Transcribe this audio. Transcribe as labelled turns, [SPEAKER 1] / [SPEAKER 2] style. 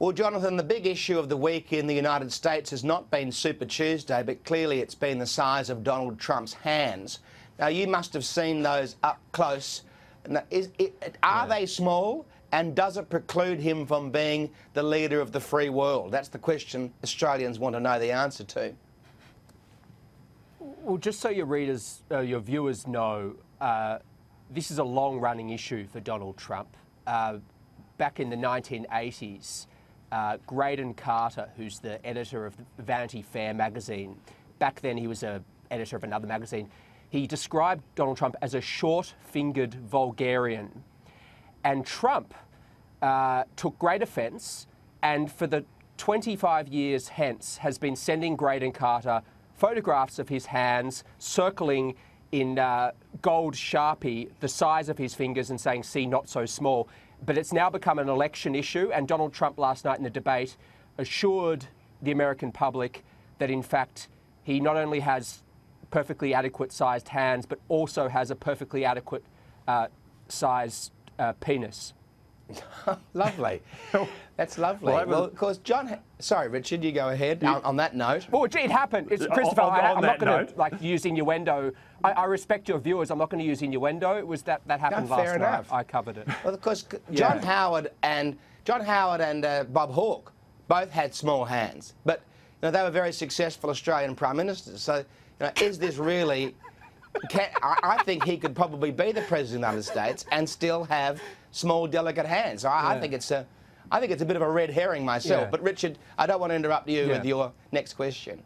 [SPEAKER 1] Well, Jonathan, the big issue of the week in the United States has not been Super Tuesday, but clearly it's been the size of Donald Trump's hands. Now, you must have seen those up close. Now, is, it, are they small? And does it preclude him from being the leader of the free world? That's the question Australians want to know the answer to.
[SPEAKER 2] Well, just so your readers, uh, your viewers know, uh, this is a long-running issue for Donald Trump. Uh, back in the 1980s, uh, Graydon Carter, who's the editor of Vanity Fair magazine, back then he was a editor of another magazine, he described Donald Trump as a short-fingered vulgarian. And Trump uh, took great offence and for the 25 years hence has been sending Graydon Carter photographs of his hands circling in uh, gold sharpie the size of his fingers and saying, see, not so small. But it's now become an election issue, and Donald Trump last night in the debate assured the American public that, in fact, he not only has perfectly adequate sized hands, but also has a perfectly adequate uh, sized uh, penis.
[SPEAKER 1] lovely. That's lovely. Well, well, of course, John. Sorry, Richard, you go ahead. On, on, that note.
[SPEAKER 2] Oh, it happened. It's Christopher. On, on I, am not going to like use innuendo. I, I, respect your viewers. I'm not going to use innuendo. It was that that happened
[SPEAKER 1] no,
[SPEAKER 2] last
[SPEAKER 1] fair
[SPEAKER 2] night.
[SPEAKER 1] Enough.
[SPEAKER 2] I covered it.
[SPEAKER 1] Well, of course, John yeah. Howard and John Howard and uh, Bob Hawke both had small hands, but you know, they were very successful Australian prime ministers. So, you know, is this really? Can, I, I, think he could probably be the president of the United States and still have small, delicate hands. I, yeah. I think it's a, I think it's a bit of a red herring myself. Yeah. But Richard, I don't want to interrupt you yeah. with your next question.